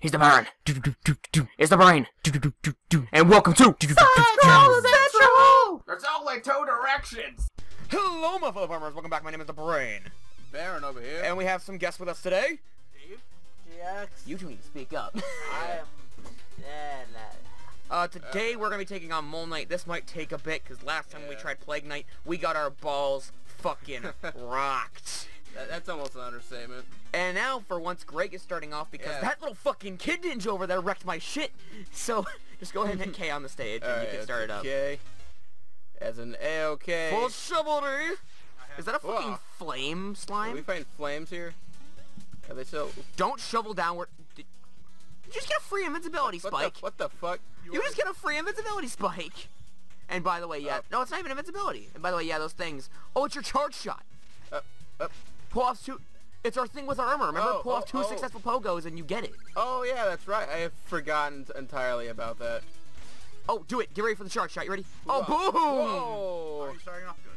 He's the Baron. It's the brain. And welcome to There's only two directions. Hello, my fellow farmers. Welcome back. My name is the Brain, Baron over here. and we have some guests with us today. GX. You two need to speak up. I am. Yeah, nah. Uh, today we're gonna be taking on Mole Knight. This might take a bit because last time we tried Plague Knight, we got our balls fucking rocked. That- that's almost an understatement. And now, for once, Greg is starting off because Yeah. that little fucking kid ninja over there wrecked my shit. So, just go ahead and hit K on the stage and you can start it up. Okay. As an A-OK. Full chivalry! Is that a fucking Whoa. flame slime? we find flames here? Are they still... Don't shovel downward. Did you just get a free invincibility what spike. The, what the fuck? You just get a free invincibility spike. And by the way, yeah, Up. no, it's not even invincibility. And by the way, yeah, those things. Oh, it's your charge shot. Up, up. Pull off two. It's our thing with our armor. Remember, Oh, pull off oh, two oh. successful pogos and you get it. Oh, yeah, that's right. I have forgotten entirely about that. Oh, do it. Get ready for the charge shot. You ready? Oh, Whoa. boom! Whoa. starting off good.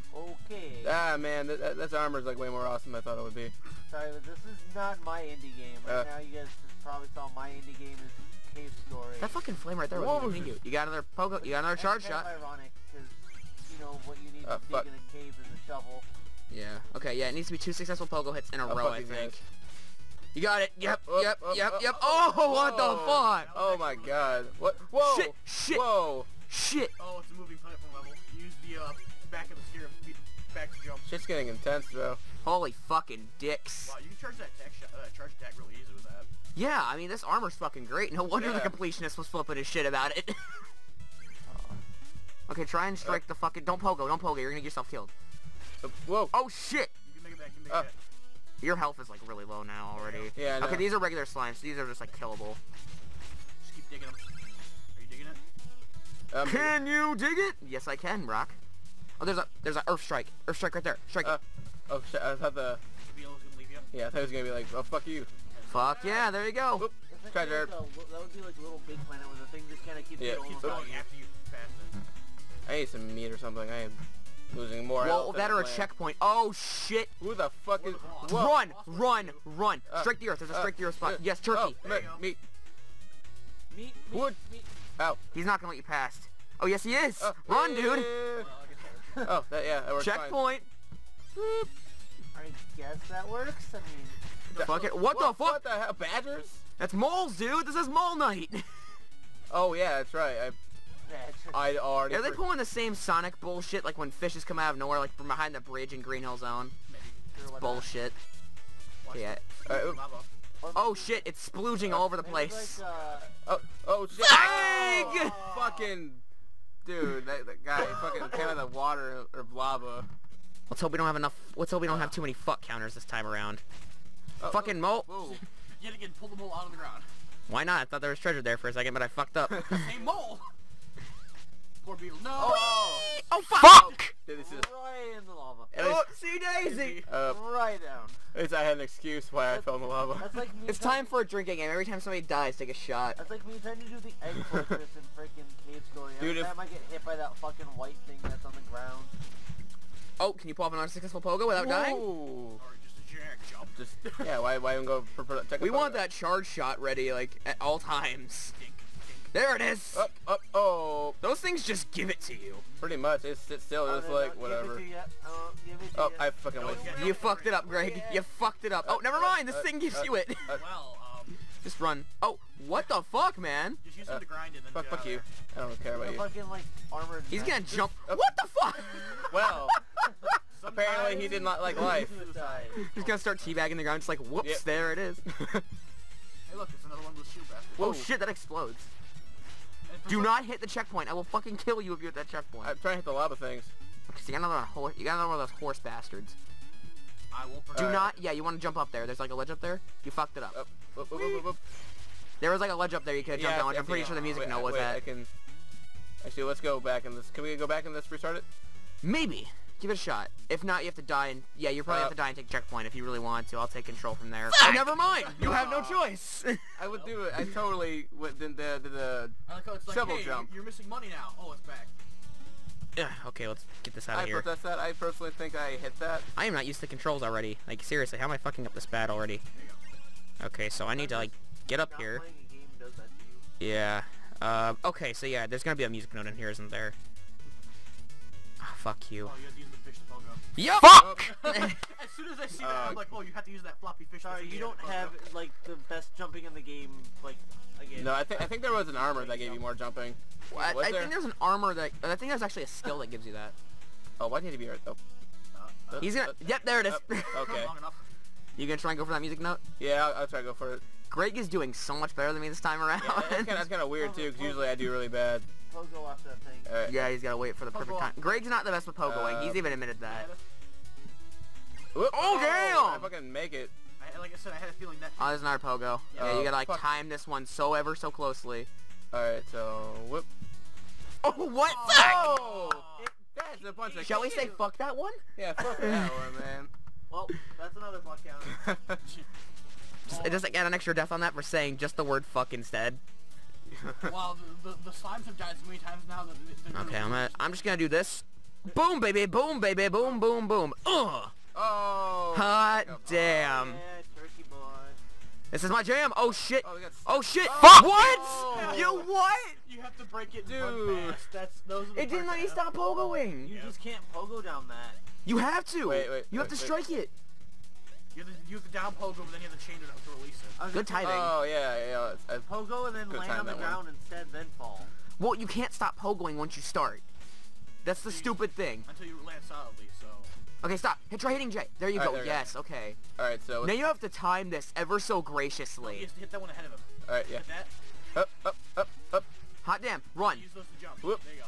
Okay. Ah, man, that, that, this armor's like way more awesome than I thought it would be. Sorry, but this is not my indie game. Right Uh. now, you guys just probably saw my indie game is Cave Story. That fucking flame right there was Whoa. hitting you. You got another pogo. You got another charge kind shot. of ironic, because, you know, what you need Uh, to fuck. dig in a cave is a shovel. Yeah. Okay. Yeah. It needs to be two successful pogo hits in a I'll row. I think. guys. You got it. Yep. Up, yep. up, yep. up, yep. up. Oh, what the fuck? Oh my god. What? Whoa! Shit, shit. Whoa! Shit. Oh, it's a moving platform level. Use the uh, back of the steer back to jump. Shit's getting intense, though. Holy fucking dicks. Wow, you can charge that attack shot, uh, charge attack really easy with that. Yeah, I mean, this armor's fucking great. No wonder the completionist was flipping his shit about it. okay, try and strike the fucking... Don't pogo, don't pogo. You're gonna get yourself killed. Whoa! Oh, shit! You can make it back. You can make Uh, it back. Your health is, like, really low now already. Yeah, I. Okay, these are regular slimes. These are just, like, killable. Just keep digging them. Are you digging it? Um, Can you dig it? Yes, I can, Rock. Oh, there's a there's a Earth Strike. Earth Strike right there. Strike uh, it. oh shit! I thought the The beetle's gonna leave you. yeah, I thought it was gonna be like, oh fuck you. Fuck yeah, there you go. Oop. It's Try like Jared. a, that would be like a little big planet where the thing just kind of keeps Yeah, going. keeps going. top of you. After you pass it. I need some meat or something. I am losing more Well, health that than or a planned. checkpoint. Oh, shit. Who the fuck is? Whoa. Whoa. Run, run, run. Uh, Strike the Earth. There's a uh, strike the Earth spot. uh, Yes, turkey. Oh, There me- you go. meat. Meat, meat, Wood. meat. Ow. He's not gonna let you past. Oh, yes, he is. Oh, Run, yeah. dude. Well, I Oh, that yeah, that works fine. Checkpoint. I guess that works. I mean, Fuck it. What the fuck? What the hell? Badgers? That's moles, dude. This is Mole Knight. Oh yeah, that's right. I that's I already. Are they pulling the same Sonic bullshit, like when fishes come out of nowhere, like from behind the bridge in Green Hill Zone? sure Bullshit. Yeah. Uh, oop. lava. Or Oh shit, it's splooging all over the place. Like, uh, Oh, oh shit! Egg! Oh, fucking dude, that, that guy fucking came out of the water or lava. Let's hope we don't have enough. Let's hope we don't have too many fuck counters this time around. Oh, Fucking oh, mole. whoa. Yet again, pull the mole out of the ground. Why not? I thought there was treasure there for a second, but I fucked up. Hey, mole! Poor beetle. No! Oh, oh fuck! dude, this is. right in the lava. Oopsie daisy. uh, Right down. at least I had an excuse why I fell in the lava. That's like me. It's time for a drinking game. Every time somebody dies, take a shot. That's like me trying to do the egg fortress in freaking Cave Story. Every Dude, if- time I get hit by that fucking white thing that's on the ground. Oh, can you pull off an unsuccessful pogo without dying? Whoa. Or just a generic jump. Just yeah, why why even go for, for check We a want that charge shot ready, like, at all times. Dink, dink. There it is! Up, up, oh, Those things just give it to you. pretty much. It's sit still. Oh, It's no, like don't whatever. Give it to ya. Oh, give it to Oh, ya. I fucking No, wasted. You fucked it up, Greg. You fucked it up. Oh, never mind. This uh, thing gives uh, you it. uh, Well, um, Just run. Oh, what the fuck, man? just use Uh, to grind it then Fuck, fuck you. I don't care about The you. fucking like armored. He's gonna jump. uh, What the fuck? Well, apparently he did not like life. He's gonna start teabagging the ground, just like, whoops, Yep. there it is. Hey, look, there's another one with shield basket. oh Whoa. shit, that explodes. Do not hit the checkpoint. I will fucking kill you if you hit that checkpoint. I'm trying to hit the lava things. Cause you got another horse. You got another one of those horse bastards. I will Do. Alright. not. Yeah, you want to jump up there. There's like a ledge up there. You fucked it up. Up, whoop, whoop. There was like a ledge up there you could have jumped Yeah, I I'm pretty sure the music Wait, note was wait, that. I can. Actually, let's go back in this. Can we go back and let's restart it? Maybe. Give it a shot. If not, you have to die and yeah, you probably Uh, have to die and take checkpoint if you really want to. I'll take control from there. Oh, never mind. You have no choice. I would do it. I totally would. Did the, did the like how it's like, Shovel hey, jump. you're missing money now. Oh, it's back. Yeah. okay, let's get this out I of here. protest that. I personally think I hit that. I am not used to controls already. Like seriously, how am I fucking up this bad already? There you go. Okay, so I need to like get up here. playing a game does that to you. Yeah. Uh, okay, so yeah, there's gonna be a music note in here, isn't there? Ah, fuck you. Oh, you have to use the fish to pogo. Yo! Fuck! as soon as I see that, Uh, I'm like, oh, you have to use that floppy fish. Sorry, that's you don't have pogo. like the best jumping in the game. Like again. No, I think I think there was an armor that gave you more jumping. I, Was I there? think there's an armor that I think there's actually a skill that gives you that. Oh, why do you need to be right? Oh. Uh, He's gonna. Uh, Yep, there it is. uh, okay. You gonna try and go for that music note? Yeah, I'll, I'll try to go for it. Greg is doing so much better than me this time around. Yeah, that's that's kind of weird too, because usually I do really bad. Pogo off that thing. Alright. yeah, he's gotta wait for the perfect Pogo. time. Greg's not the best with pogoing. Uh, he's even admitted that. Whoop. Oh, damn! I fucking make it. I, like I said, I had a feeling that. Oh, there's another pogo. Yeah, Oh, you gotta like fuck. time this one so ever so closely. Alright, so whoop. Oh, what? Oh! That's a bunch of Shall we say fuck that one? Yeah, fuck that one, man. Well, that's another block counter. Just, just like add an extra death on that for saying just the word fuck instead. Wow, the, the, the slimes have died so many times now that they- they're Okay, I'm gonna, I'm just gonna do this. Boom, baby, boom, baby, boom, boom, boom. Ugh. oh! Hot Fuck. damn. Yeah, boy. This is my jam. Oh shit. Oh, Oh shit. Oh, Fuck. no. What? Oh. You what? You have to break it Dude. Dude. fast. That's those. Are the It didn't let parts me stop pogoing. You Yeah. just can't pogo down that. You have to. Wait, wait, You have to wait. strike it. You have to use the down pogo, but then you have to change it up to release it. Good timing. Oh yeah, yeah. It's, it's, Pogo and then land time, on the that one. ground instead, then fall. Well, you can't stop pogoing once you start. That's the You- stupid thing. Until you land solidly, so. Okay, stop. Hit try hitting J. There you Alright, go. there we go. yes. Okay. all right, so Now you have to time this ever so oh, You graciously. have to hit that one ahead of him. all right, yeah. Hit that. Up, up, up, up. Hot damn. Run. Use those to jump. Whoop. There you go.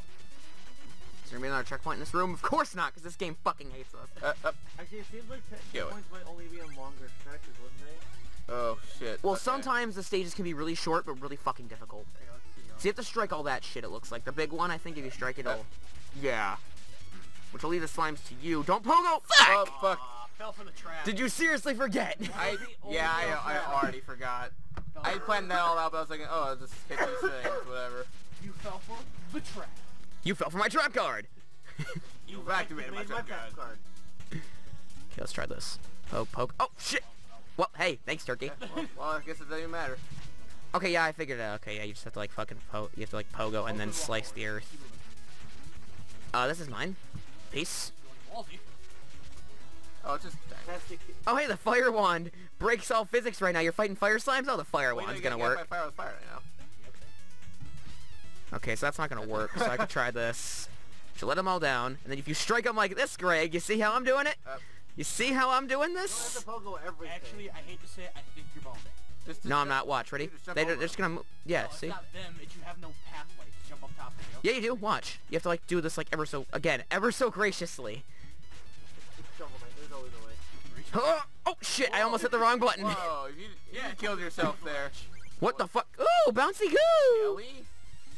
Is there gonna be another checkpoint in this room? Of course not, because this game fucking hates us. Up, up. Actually, it seems like checkpoints might only be on longer stretches, wouldn't they? Oh shit. Well, okay. sometimes the stages can be really short, but really fucking difficult. Okay, let's see. So you have to strike all that shit, it looks like. The big one, I think if you strike it uh, all... Yeah. Which will leave the slimes to you. Don't pogo! Fuck! Oh fuck. Aw, fell for the trap. Did you seriously forget? I yeah, I, I already forgot. I planned that all out, but I was like, oh, I'll just hit these things, whatever. You fell for the trap. You fell for my trap card! You activated my trap card. card. Okay, let's try this. Poke, poke. Oh, shit! Well, hey, thanks, turkey. Well, well, I guess it doesn't even matter. Okay, yeah, I figured it out. Okay, yeah, you just have to, like, fucking po- You have to, like, pogo and then slice the earth. Uh, this is mine. Peace. Oh, it's just. Fantastic. Oh, hey, the fire wand breaks all physics right now. You're fighting fire slimes? Oh, the fire Well, wand's gonna work. fire with fire right now. Okay, so that's not gonna work, so I could try this. You let them all down, and then if you strike them like this, Greg, you see how I'm doing it? Up. You see how I'm doing You have this? to. Actually, I hate to say it, I think you're ballsy. Just, just No, I'm not. Watch, ready? just They, they're just gonna move. Yeah, no, see? it's not them. It's you have no pathway to jump up top of you. Yeah, you do. Watch. You have to, like, do this, like, ever so, again, ever so graciously. It's Shovel Knight. There's always a way. Oh, oh shit, I almost hit the wrong button. Whoa, you, you Yeah, killed yourself there. What the fuck? Ooh, bouncy goo! Ellie?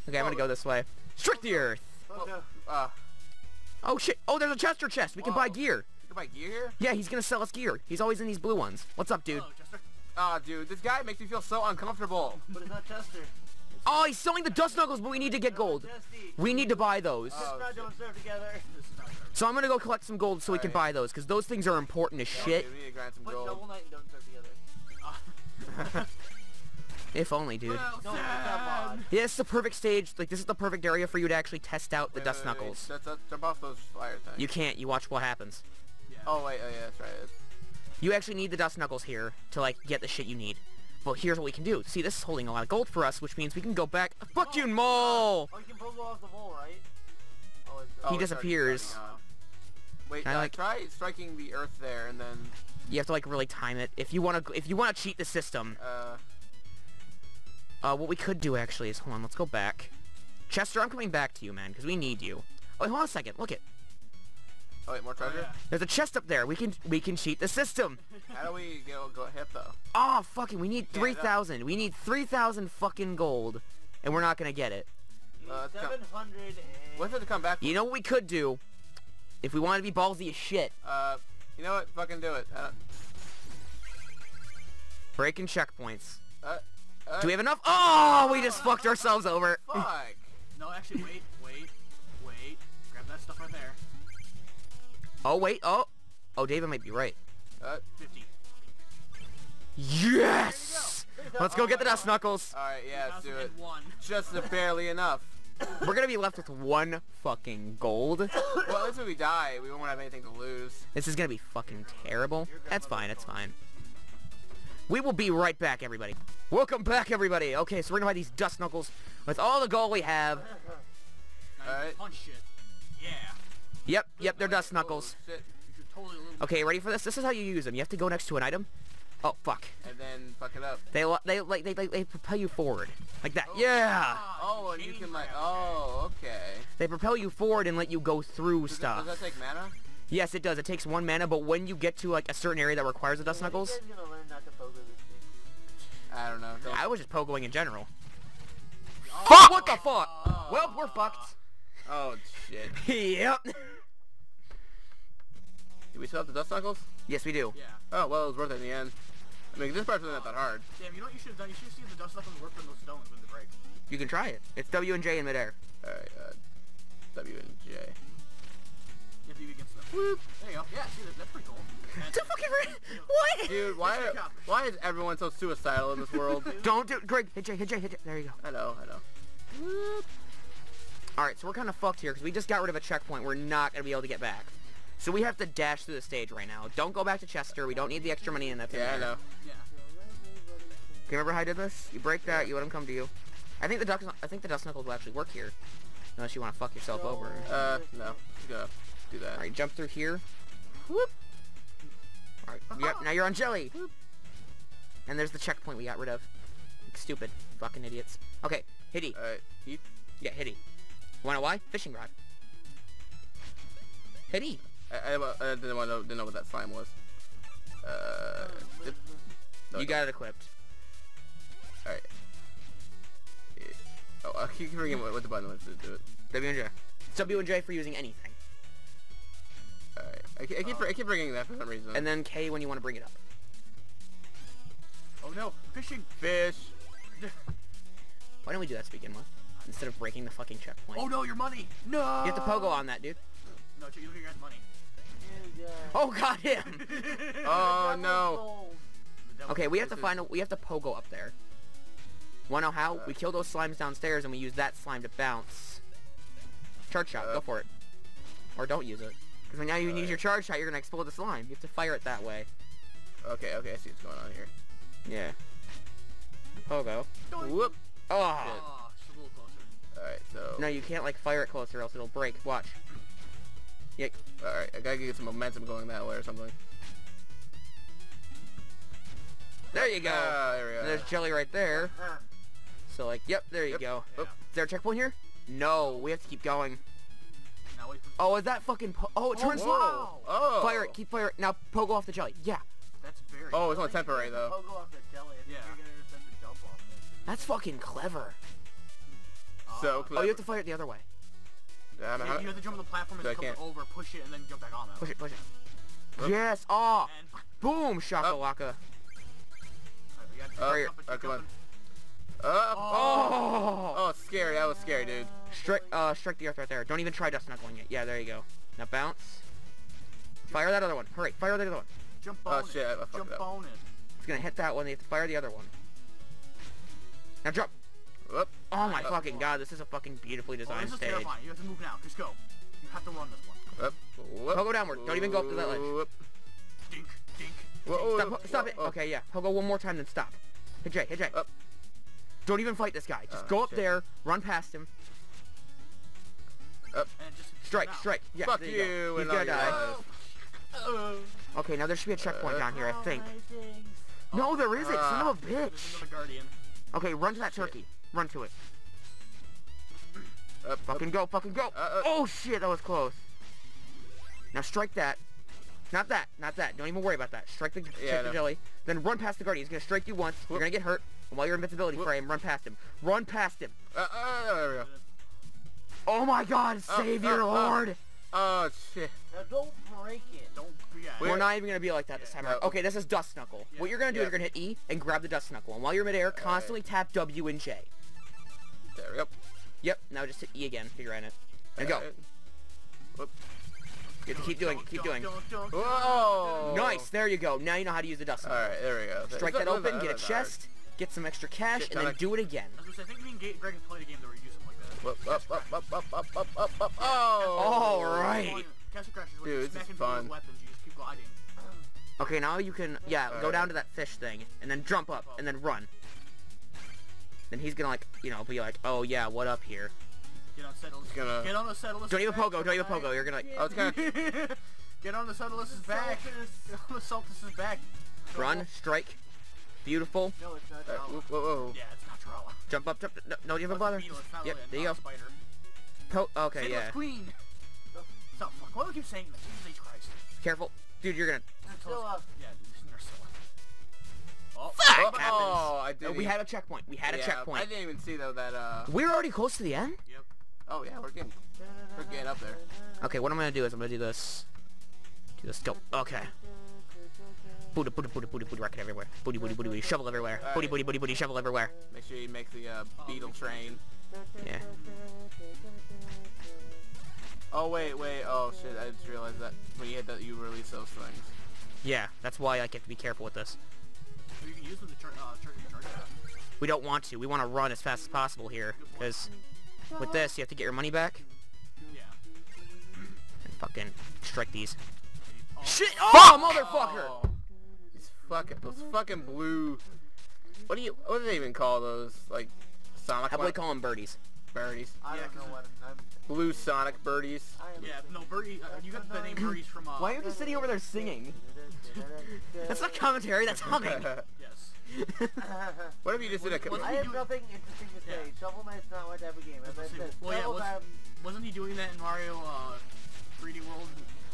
Okay, I'm gonna go this way. Strike the earth. Pogo. Uh, Oh shit. Oh, there's a Chester chest. We can buy gear. you can buy gear here? Yeah, he's gonna sell us gear. He's always in these blue ones. What's up, dude? Hello, Chester. Aw, dude, this guy makes me feel so uncomfortable. But it's not Chester. Oh, he's selling the dust knuckles, but we need to get gold. We need to buy those. Oh, Not don't together. This is not fair. So I'm gonna go collect some gold so we can buy those, because those things are important as shit. Dude, If only, dude. well No, it's said. not mod. Yeah, this is the perfect stage. Like, this is the perfect area for you to actually test out the Wait, dust wait, wait, knuckles. Let's, let's jump off those fire things. You can't. You watch what happens. Yeah. Oh, wait, oh yeah, that's right. You actually need the dust knuckles here to, like, get the shit you need. But here's what we can do. See, this is holding a lot of gold for us, which means we can go back. Fuck you, mole! Oh, you can pogo off the mole, right? Oh, it's, oh, He disappears. it's already gone. Wait, Kinda uh, like- try striking the earth there, and then, You have to, like, really time it. If you want to, if you want to cheat the system, uh, Uh, what we could do actually is, hold on, let's go back. Chester, I'm coming back to you, man, because we need you. Oh, wait, hold on a second. Look it. oh wait, more Oh, treasure? yeah. There's a chest up there. We can we can cheat the system. How do we go, go hit though? Oh, fucking, we need 3,000. We need 3,000 fucking gold. And we're not gonna get it. Uh, 700 and... What's it to come back? You know what we could do? If we want to be ballsy as shit. Uh, you know what? Fucking do it. Uh, Breaking checkpoints. uh, Do we have enough? Oh, we just fucked ourselves over. Fuck. No, actually, wait, wait, wait. Grab that stuff right there. Oh, wait, oh. Oh, David might be right. Uh, 50. Yes! Let's go get the dust knuckles. Alright, yeah, let's do it. 2001. Just barely enough. We're gonna be left with one fucking gold. Well, at least if we die, we won't have anything to lose. This is gonna be fucking terrible. That's fine, that's fine. We will be right back, everybody. Welcome back, everybody. Okay, so we're gonna buy these dust knuckles with all the gold we have. Now you can Alright. punch shit. Yeah. Yep, yep, they're dust knuckles. Shit. You should totally illuminate. Okay, ready for this? This is how you use them. You have to go next to an item. Oh, fuck. And then fuck it up. They, they, like, they, they, they propel you forward. Like that. Oh, Yeah! ah, Oh, and you can like, oh, okay. They propel you forward and let you go through Does, stuff. That, does that take mana? Yes, it does. It takes one mana, but when you get to, like, a certain area that requires the dust knuckles, You guys gonna learn not to pogo this thing? I don't know. Don't- I was just pogoing in general. Oh, Fuck! What the fuck? Well, we're fucked. Oh, shit. yep. Do we still have the dust knuckles? yes, we do. Yeah. Oh, well, it was worth it in the end. I mean, this part's really not that hard. Damn, you know what you should have done? You should have seen the dust knuckles work on those stones when they break. You can try it. It's W and J in midair. Alright, uh, W and J. You have to against them. There you go. Yeah, see, that's pretty cool. To fucking re- what? Dude, why, why is everyone so suicidal in this world? Don't do it, Greg. Hit J. Hit J. Hit J. There you go. I know, I know. All right, so we're kind of fucked here because we just got rid of a checkpoint. We're not gonna be able to get back. So we have to dash through the stage right now. Don't go back to Chester. We don't need the extra money in that. Yeah, I know. Yeah. You remember how I did this? You break that, you let him come to you. I think the duck, I think the dust knuckles will actually work here, unless you want to fuck yourself over. Uh, no. Gonna do that. All right, jump through here. Whoop. All right, yep. Now you're on jelly. And there's the checkpoint we got rid of. Stupid fucking idiots. Okay, Hitty. Alright, Heath? Yeah, Hitty. Wanna why? Fishing rod. Hitty. I, I, I didn't, want to, didn't know what that slime was. Uh, it, no, You got it equipped. Alright. It- Oh, I keep forgetting what, what the button was to do it. W and J. It's W and J for using anything. Alright. I, keep- I keep, I keep forgetting that for some reason. And then K when you want to bring it up. Oh no, fishing. fish. Why don't we do that to begin with? Instead of breaking the fucking checkpoint. Oh no, your money. No. You have to pogo on that, dude. No, you look at your guys' money. And, uh, Oh, got him! Oh, no. was gold. The devil- Okay, we have to find a, we have to pogo up there. Wanna know how? We kill those slimes downstairs and we use that slime to bounce. Charge shot, go Uh. for it. Or don't use it. Because now you use your charge shot, you're gonna explode the slime. You have to fire it that way. Okay, okay, I see what's going on here. Yeah. Pogo. Doink. Whoop. Oh! Oh, just a little closer. Alright, so... No, you can't like fire it closer, else it'll break. Watch. Yep. Alright, I gotta get some momentum going that way or something. There you go. Ah, there we go. There's jelly right there. So like, yep, there you Yep. go. Yeah. Oop. Is there a checkpoint here? No, we have to keep going. Now wait for Oh, is that fucking po- Oh, it turns Whoa. slow. Oh. Fire it, keep fire it. Now pogo off the jelly. Yeah. That's very. Oh, it's only temporary though. Pogo off the jelly. I think Yeah. you're gonna attempt to jump off. That's fucking clever. So Ah. clever. Oh, you have to fire it the other way. Yeah, I'm- Yeah, you have to jump on the platform and So come over, push it, and then jump back on that. Push it, push it. Oop. Yes. Oh, And boom, shakalaka. Alright, we got Oh, to jump and Uh, Oh. oh, scary. That was scary, dude. Strike, uh, strike the earth right there. Don't even try dust knuckling it. Yeah, there you go. Now bounce. Fire that other one. Hurry, fire the other one. Jump Oh, shit, I- I it. fucked Jump it up. bone it. It's gonna hit that one. You have to fire the other one. Now jump. Whoop. Oh my Oh. fucking god, this is a fucking beautifully Oh, designed this is stage. terrifying. You have to move now. Just go. You have to run this one. Whoop. Whoop. Pogo downward. Don't even go up to that ledge. Whoop. Dink, dink. Whoa, whoa, Stop, whoa, stop it. whoa. Okay, yeah. Pogo one more time, then stop. Hit J, hit J. Up. Don't even fight this guy. Just Oh, go up shit. there, run past him, And just strike, strike. Yeah, Fuck you, you go. He's gonna die. Oh. Okay, now there should be a checkpoint Uh, down here, I Oh, think. my things. No, there isn't. Son of a bitch. Okay, run to that Shit. turkey. Run to it. Up, up. Fucking go, fucking go. Uh, uh. Oh shit, that was close. Now strike that. Not that, not that. Don't even worry about that. Strike the, Yeah, I strike the jelly. Then run past the guardian. He's gonna strike you once. You're gonna get hurt. And while you're invincibility Whoop. frame, run past him. Run past him. Uh, uh, there we go. Oh my god, Oh, Savior oh, oh. Lord. Oh, shit. Now don't break it. Don't. Yeah. Wait. We're not even gonna be like that this time Yeah. around. Okay, this is Dust Knuckle. Yeah. What you're gonna do is you're gonna hit E and grab the Dust Knuckle. And while you're midair, constantly tap W and J. There we go. Yep, now just hit E again if you're in it. And go. Alright. Whoop. You have to keep doing it, keep doing it. Whoa! Nice, there you go. Now you know how to use the Dust Knuckle. Alright, there we go. Strike Look, that open, look, get a look, hard. chest, get some extra cash, Shit, and then Sonic. do it again. I was gonna say, I think me and Greg have played a game where we do something like that. Up, up, up, up, up, up, up, up, up. Oh! All right. Castle Crash is Dude, this is fun. weapons, you just keep gliding. Okay, now you can, yeah, go Alright. down to that fish thing, and then jump up, and then run. Then he's gonna like, you know, be like, oh yeah, what up here? Get on Settlers. gonna- Get on the Settlers. Don't even pogo, don't even pogo. You're gonna like, I was kind of... Get on the Settlers' back. Get on the Sultus' back. run, strike, beautiful, No, it's not. Uh, Jawa. whoa, whoa, whoa. Yeah, it's not Trolla. jump up, jump, no, no, you have a bother. beetle, it's not Yep, really there you go. non-spider. Po okay, Settlers yeah. Queen. So, fuck, why do I keep saying that? Jesus Christ. Careful, dude. You're gonna. Still up. Yeah, Nursilla. Oh, Fuck! Oh, oh, I Uh, did. we had a checkpoint. We had a checkpoint. I didn't even see though that. Uh. We're already close to the end. Yep. Oh yeah, we're getting we're getting up there. Okay, what I'm gonna do is I'm gonna do this. Do this. Go. Okay. Booty, booty, booty, booty, booty, rocket everywhere. Booty, booty, booty, booty, shovel everywhere. Booty, booty, booty, booty, shovel everywhere. Make sure you make the uh, beetle train. Yeah. Oh wait, wait. Oh shit! I just realized that when you hit that, you release those things. Yeah, that's why like, you have to be careful with this. You can use them to char uh, charge your charge. We don't want to. We want to run as fast as possible here, because with this you have to get your money back Yeah. and fucking strike these. Oh, Shit! Oh, motherfucker! Oh, these fucking those fucking blue. What do you? What do they even call those? Like Sonic How about we one- call them birdies? birdies. I Yeah, don't know 'cause what I'm. Blue Sonic birdies. I'm Yeah, no, Birdie, uh, you got the name Birdies from, uh... Why are you just sitting over there singing? That's not commentary. That's humming. Yes. what if you just did a? What- I have nothing interesting to say. Yeah. Shovel Knight's not my type of game. As I said, Well, yeah, several what's- times. Wasn't he doing that in Mario, uh, 3D World?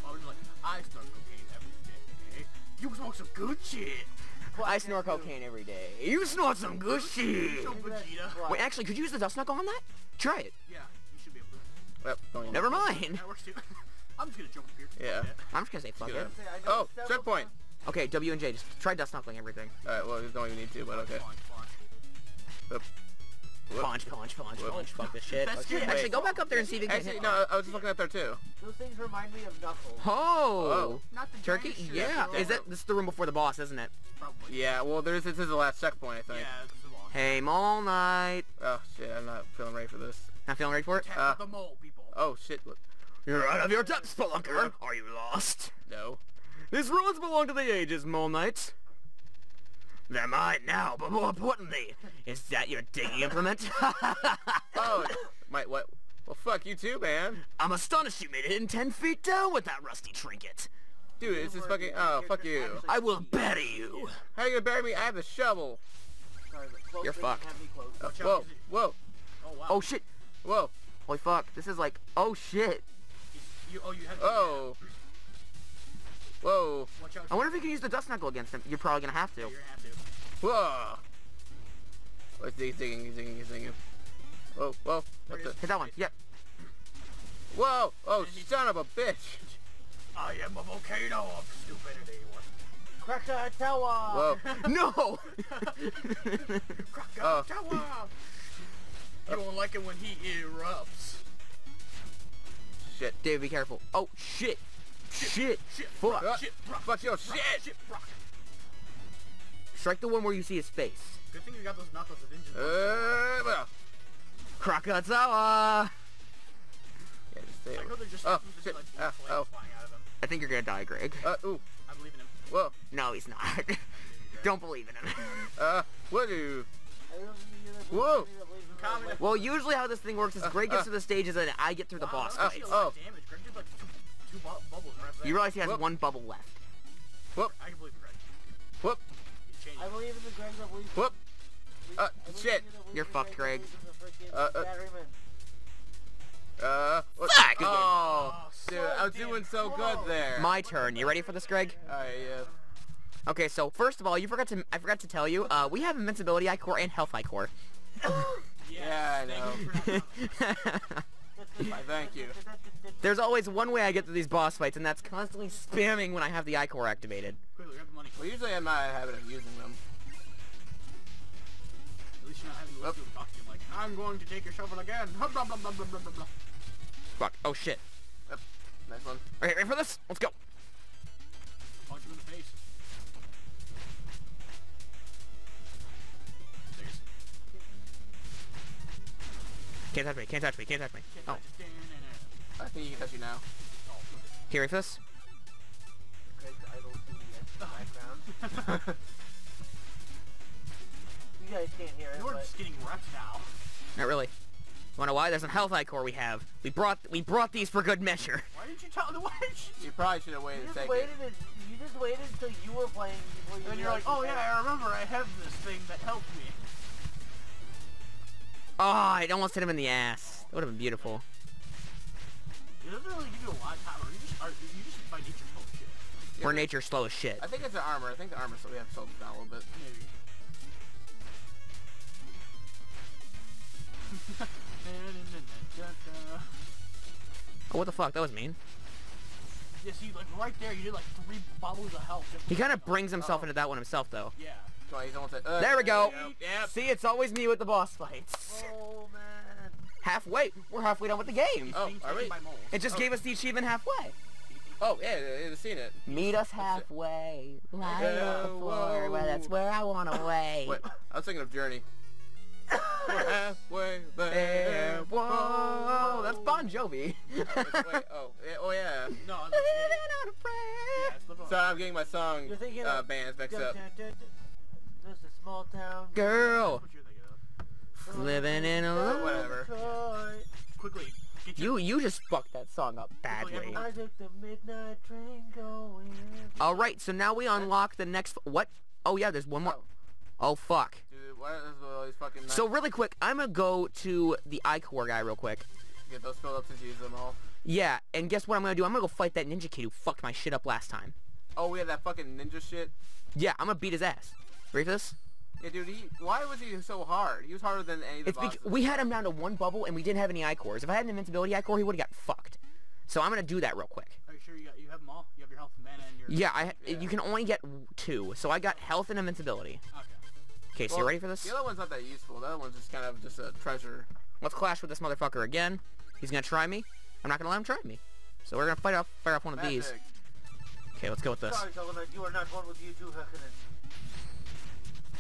I was like, I snort cocaine. You smoke some good shit. I snort cocaine every day. You snort some good shit. So Vegeta. Wait, actually, could you use the dust knuckle on that? Try it. Yeah, you should be able to. Yep, don't Never mind. That works too. I'm just gonna jump up here. Yeah. I'm just gonna say fuck it. Oh, checkpoint. Okay, W and J, just try dust knuckling everything. Alright, well, you don't even need to, but okay. Punch, punch. Whoop. Whoop. Punch, punch, punch, punch. Fuck this shit. That's Okay. Actually, go back up there and see if you can Actually, hit. no, I was just looking up there too. Those things remind me of Knuckles. Oh. Not the Turkey? Yeah. Yeah. Is that this is the room before the boss, isn't it? Probably. Yeah, well, there's this is the last checkpoint, I think. Yeah, think. it's the boss. Hey, Mole Knight. Oh shit, I'm not feeling ready for this. Not feeling ready for it? Tap Uh, the mole, people. Oh shit, look. You're out of your depth, Spelunker. Are you lost? No. These ruins belong to the ages, Mole Knight. They're mine now, but more importantly, is that your digging implement? Oh, my what? Well, fuck you too, man. I'm astonished you made it in 10 feet down with that rusty trinket. Dude, this is fucking. Oh, fuck you. I will bury you. How you gonna bury me? I have the shovel. Sorry, the close You're fucked. have me close. Uh, Watch out, whoa, whoa, Oh, wow. Oh shit. whoa. Holy fuck. This is like, oh shit. You, oh, you have Oh. Whoa. Watch out. I wonder if you can use the dust knuckle against him. You're probably gonna have to. You're gonna have to. Whoa. Oh, he's digging, he's digging, he's digging. Whoa, whoa. What the? Hit that one. Yep. Whoa. Oh, son of a bitch. I am a volcano of stupidity. Krakatoa! Whoa. no! Oh. Krakatoa! You won't like it when he erupts. Shit. David, be careful. Oh shit. Shit. Shit, Fuck. rock, shit, rock, Fuck your shit. shit, rock. Strike the one where you see his face. Good thing we got those knuckles of engine. Uh, well. Krakatawa! Yeah, just stay I know they're just Oh, shit. like blue oh. flying out of them. I think you're gonna die, Greg. Uh, ooh. I believe in him. Whoa. No, he's not. Don't believe in him. Uh, what do? I don't need to- Whoa. I need to believe in Comment. my- well, usually how this thing works is Greg gets to the stages and I get through the boss that was fight. actually a lot of Oh. damage. Greg did like two, two bu bubbles right after. You realize he has Whoop. one bubble left. Whoop. I can believe in Greg. Whoop. I believe in the Greg that believes Whoop. Uh, shit. in the that You're fucked, Greg. that believes in the Uh, uh, uh, what? Fuck. Oh, Oh, dude, so I was doing so close. good there. My turn. You ready for this, Greg? Alright, yeah. Okay, so first of all, you forgot to I forgot to tell you, uh, we have invincibility Ichor and health Ichor. Yeah, I know. you Why, thank you. There's always one way I get through these boss fights, and that's constantly spamming when I have the Ichor activated. Quickly, grab the money. Well, usually I'm not in the habit of using them. At least you're not having to listen to him talk to you like, I'm going to take your shovel again. Blah, blah, blah, blah, blah, blah, blah. Fuck. Oh shit. Yep. Nice one. Okay, ready for this? Let's go. Punch him in the face. Can't touch me, can't touch me, can't touch me. Oh, touch it. Da-na-na. Uh, I think you can touch you now. Here with this? Greg's idol studio in the background. you guys can't hear it, You're but just getting reps now. Not really. Wanna why? There's a health core we have. We brought we brought these for good measure. Why didn't you tell the witch? You probably should have waited to just take waited. it. You just waited until you were playing before you. And then you're like, realized oh yeah, I remember I have this thing that helped me. Oh, I almost hit him in the ass. That would have been beautiful. It doesn't really give you a lot of time, or you just are, you just by nature full of shit. We're nature slow as shit. I think it's the armor. I think the armor, so we have to slow it down a little bit. Maybe. Oh, what the fuck? That was mean. Yeah, see, like right there, you did like three bubbles of health. He kind of brings himself Oh. into that one himself, though. Yeah. Come on, he's almost at, uh, There we go. Yep. yep. See, it's always me with the boss fights. Oh man. Halfway. We're halfway done with the game. Oh, are we? It just Oh. gave us the achievement halfway. Oh, yeah, yeah, I've seen it. Meet us halfway. Lie Yeah, on the floor, where that's where I wanna wait. Wait, I was thinking of Journey. We're halfway there. There, whoa, that's Bon Jovi. Oh, wait, wait, oh, yeah, oh yeah. No, Living that's on a yeah, prayer. it's Sorry, I'm getting my song You're thinking uh, of- bands mixed Dun, up. Small town. Girl, what you're thinking of. living in a little whatever. Detroit. Quickly, get. You you just fucked that song up badly. I took the midnight train going. All right, so now we unlock the next. What? Oh yeah, there's one more. Oh fuck. Dude, what is with all these fucking... So really quick, I'm gonna go to the Ichor guy real quick. Get those filled up since you used them all. Yeah, and guess what I'm gonna do? I'm gonna go fight that ninja kid who fucked my shit up last time. Oh, we had that fucking ninja shit. Yeah, I'm gonna beat his ass. Ready for this? Yeah, dude, he... Why was he so hard? He was harder than any of the It's bosses. we had him down to one bubble and we didn't have any Ichors. If I had an invincibility Ichor, he would have got fucked. So I'm gonna do that real quick. Are you sure you got you have them all? You have your health and mana and your... Yeah, I Yeah. you can only get two. So I got health and invincibility. Okay. Okay, so Well, you ready for this? The other one's not that useful. The other one's just kind of just a treasure. Let's clash with this motherfucker again. He's gonna try me. I'm not gonna let him try me. So we're gonna fight off fight off one of these. Okay, let's go with this. Sorry, Sullivan, you are not one with you too, Hakunen.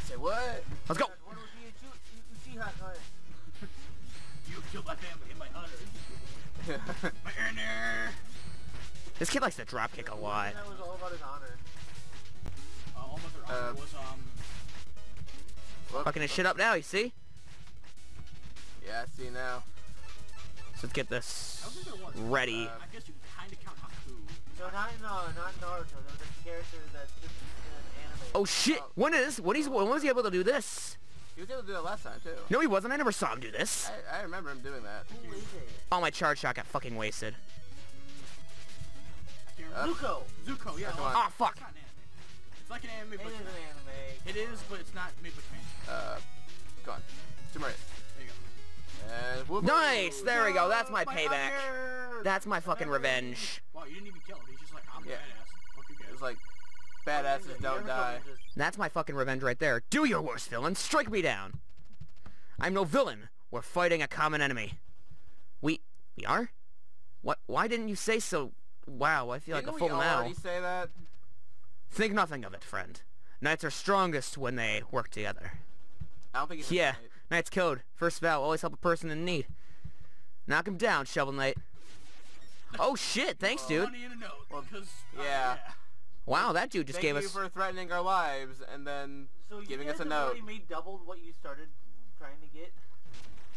Say what? Let's go. Not one with you too, you, you Hakunen. You killed my family and my honor. My honor. This kid likes to drop kick a lot. That was all about his honor. Uh, all but their honor Uh, was, um... Whoops. Fucking his shit up now, you see? Yeah, I see now. So let's get this don't think there was. ready. Uh, I guess you kind of count Haku. No, not in, uh, not in Naruto. There was a character that's just in an anime. Oh shit! Oh. When is when he's when was he able to do this? He was able to do that last time, too. No, he wasn't. I never saw him do this. I, I remember him doing that. Who is it? Oh, my charge shot got fucking wasted. Uh. Zuko. Zuko, yeah. Come well, on. Ah, fuck. It's not an anime. It's an anime, It but is an anime. it is, but it's not made with fans. Uh, go on. Super Mario. There you go. And. Nice! There we go. That's my My payback. honor! That's my fucking revenge. Wow, you didn't even kill him. He's just like, I'm Yeah. badass. Fuck you guys. It was like, badasses You don't die. told me just- That's my fucking revenge right there. Do your worst, villain. Strike me down. I'm no villain. We're fighting a common enemy. We we are? What? Why didn't you say so? Wow, I feel like Didn't a fool we now. already say that? Think nothing of it, friend. Knights are strongest when they work together. I don't think it's Yeah, Knight's code. First vow, always help a person in need. Knock him down, Shovel Knight. Oh shit, thanks dude. Money in a note. Well, because, uh, yeah. Wow, that dude just Thank gave you us... for threatening our lives and then So giving us a have note. already made double what you started trying to get.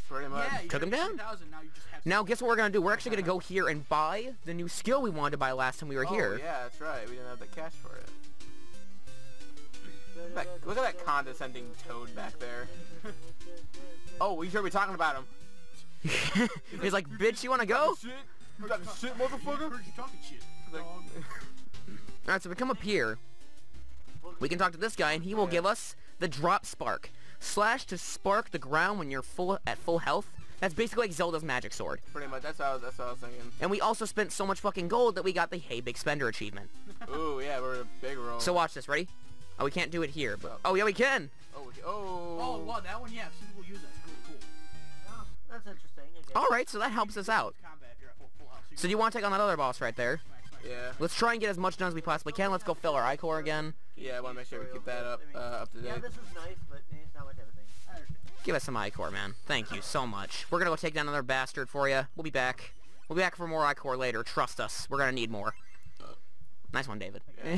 Pretty much. Yeah, Took him down? 2,000, Now you just have Now guess what we're gonna do? We're actually gonna go here and buy the new skill we wanted to buy last time we were oh, here. yeah, that's right. We didn't have the cash for it. Look at that, look at that condescending toad back there. Oh, we should be talking about him. He's like, bitch, you wanna go? Shit. You got the shit, I motherfucker. heard you talking shit. Like- dog. Alright, so we come up here. We can talk to this guy, and he will give us the drop spark. Slash to spark the ground when you're full at full health. That's basically like Zelda's magic sword. Pretty much. That's what I was, that's what I was thinking. And we also spent so much fucking gold that we got the Hey Big Spender achievement. Ooh, yeah, we're in a big roll. So watch this, ready? Oh, we can't do it here, but... Oh, yeah, we can! Oh, we- oh. Oh, wow, that one, yeah. I've seen people use that. It's really cool. Oh, that's interesting. Alright, so that helps us out. Combat if you're at full, full. So do you want to take on that other boss right there? Smack, smack. Yeah. Let's try and get as much done as we possibly can. Let's go fill our Ichor again. Yeah, I want to make sure we keep that up, uh, up to date. Yeah, this is nice, but it's not like everything. Give us some Ichor, man. Thank you so much. We're gonna go take down another bastard for you. We'll be back. We'll be back for more Ichor later. Trust us. We're gonna need more. Nice one, David.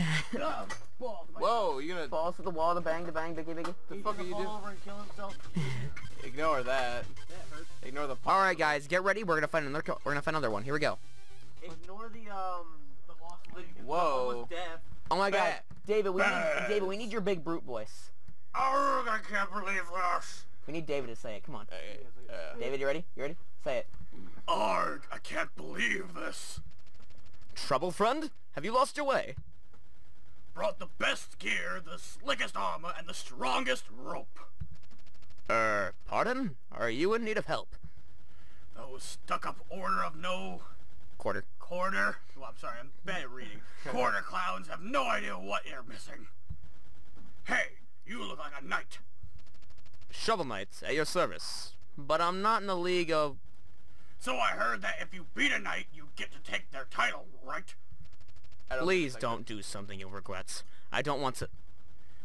Ball to my Whoa, you gonna... Balls to the wall, the bang, the bang, biggie, biggie. the He's fuck are you doing? over and kill himself. Ignore that. That hurt. Ignore the... All right, guys, get ready. We're gonna find another. We're gonna find another one. Here we go. Ignore the um The lost the, leg. the Whoa. almost. Oh my God, David, we need David. We need your big brute voice. Arrgh, I can't believe this. We need David to say it. Come on, Uh, David. You ready? You ready? Say it. Arg, I can't believe this. Trouble, friend? Have you lost your way? Brought the best gear, the slickest armor, and the strongest rope. Er, pardon? Are you in need of help? Those stuck-up order of no Quarter. Quarter. Well, I'm sorry, I'm bad at reading. quarter clowns have no idea what you're missing. Hey, you look like a knight. Shovel Knights, at your service. But I'm not in the league of... So I heard that if you beat a knight, you get to take their title, right? Don't Please don't do something you'll regret. I don't want to...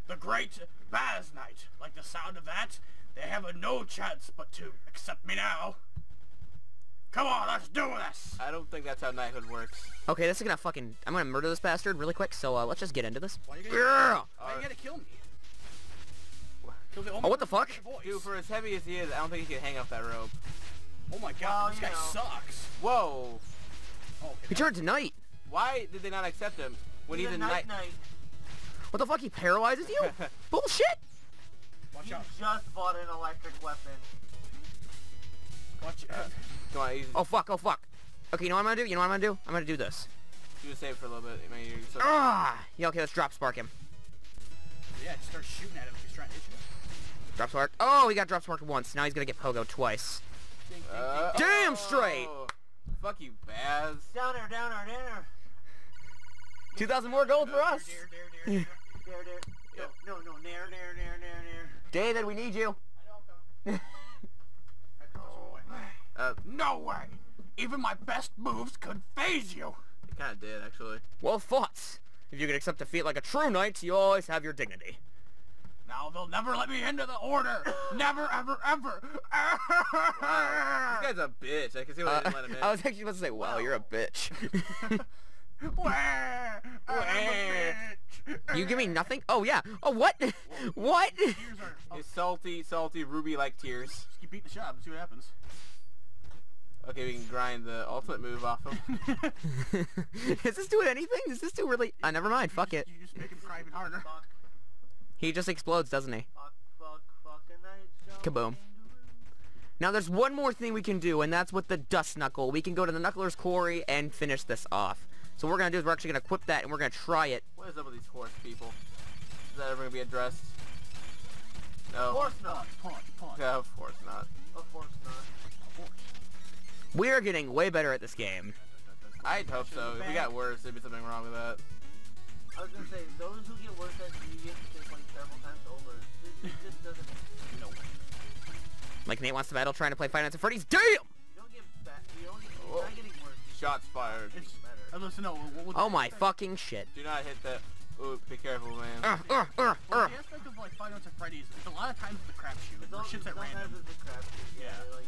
The great Baz Knight. Like the sound of that? They have a no chance but to accept me now. Come on, let's do this! I don't think that's how knighthood works. Okay, this is gonna fucking... I'm gonna murder this bastard really quick, so uh, let's just get into this. Why are you gonna, Yeah! why you Alright. gotta kill me? Kill the Oh, what the fuck? Voice. Dude, for as heavy as he is, I don't think he can hang off that rope. oh my god, Well, this guy know. sucks. Whoa! Oh, okay, He turned to Knight. Why did they not accept him when he's, a a knight? knight. What the fuck? He paralyzes you? Bullshit! watch You out. just bought an electric weapon. Watch out. Come on, he's, Oh fuck, oh fuck. Okay, you know what I'm gonna do? You know what I'm gonna do? I'm gonna do this. you just save for a little bit. I mean, you're so, Ah! Yeah, okay, let's drop spark him. Yeah, just start shooting at him if he's trying to hit you. Drop spark. Oh, he got drop spark once. Now he's gonna get pogo twice. Ding, ding, Uh, ding. Damn straight! oh, Fuck you, Baz. Downer, downer, downer. 2,000 more gold for us. Dare, dare, dare, dare. There, there. No, no, no. Nair, nair, nair, nair, nair. David, we need you. I know I'm coming. I toss him away. Uh, No way! Even my best moves could phase you! it kind of did, actually. Well fought. If you can accept defeat like a true knight, you always have your dignity. Now they'll never let me into the order! never, ever, ever! This guy's a bitch. I can see why Uh, they didn't let him in. I was actually about to say, wow, you're a bitch. Where? I'm a bitch! you give me nothing? Oh, yeah. Oh, what? what? Tears are... Oh, His salty, salty ruby-like tears. just keep beating the shit out of see what happens. Okay, we can grind the ultimate move off him. Is this doing anything? Is this do really... Uh, never mind. Fuck it. You just make him cry even harder. Fuck, He just explodes, doesn't he? fuck, fuck, fuck a night. Kaboom. Now there's one more thing we can do, and that's with the Dust Knuckle. We can go to the Knuckler's Quarry and finish this off. So what we're going to do is we're actually going to equip that, and we're going to try it. What is up with these horse people? Is that ever going to be addressed? No. Of course not. Punch, punch. Yeah, of course not. Of course not. We're getting way better at this game. I'd hope so. If we got worse, there'd be something wrong with that. I was gonna say, those who get worse at Deviant get like several times over. It, it just doesn't. No way. Like Nate wants to battle trying to play Five Nights at Freddy's. Damn! You don't get bad. You don't get. You're Oh. not getting worse. Shots fired. It's better. Listen, no. What, what, Oh my fucking shit. Do not hit that. Ooh, be careful, man. Uh, uh, uh, Well, uh. the aspect of like Five Nights at Freddy's, it's a lot of times it's a crapshoot. It's all, shit's at random. it's a crap shoot. Yeah. Yeah. Like,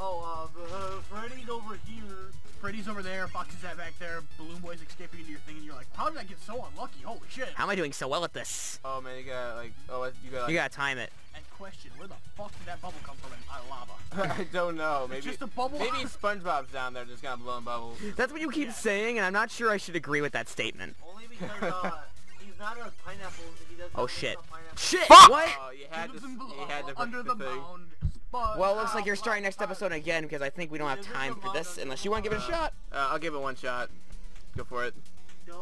oh, uh, uh, Freddy's over here. Freddy's over there, Foxy's that back there, Balloon Boy's escaping into your thing, and you're like, how did I get so unlucky? Holy shit! How am I doing so well at this? Oh man, you got like, oh, you got. Like, You gotta time it. And question, where the fuck did that bubble come from in, out lava? I don't know. Maybe. It's just a bubble. Maybe SpongeBob's down there just kind of blowing bubbles. That's what you keep Yeah. saying, and I'm not sure I should agree with that statement. Only because uh, he's not a pineapple. He doesn't. Oh shit. a pineapple. Shit! Fuck! What? Oh, you had to. Lives in You had to under the, the mound. Spud Well, it looks like you're starting next episode again because I think we don't have time for this unless you want to give it a shot. Uh, I'll give it one shot. Go for it. All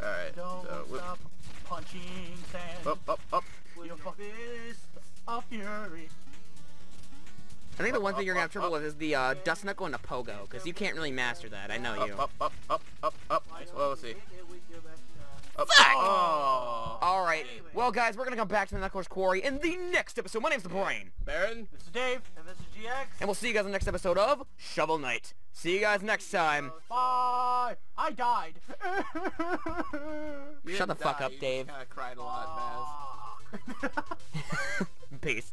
right. Don't So, whoop, stop punching sand. up, up, up. Your your fist. Of fury. I think the one thing you're gonna have trouble with is the uh, Dust Knuckle and the Pogo, because you can't really master that. I know you. Up, up, up, up, up, up. Well, we'll see. Fuck! Oh. Alright, well guys, we're gonna come back to the Knuckler's Quarry in the next episode. My name's The Brain, Baron. This is Dave. And this is GX. and we'll see you guys in the next episode of Shovel Knight. See you guys next time. Bye. I died. Shut the didn't fuck die, up, you Dave. Kind of cried a lot, Baz. Peace.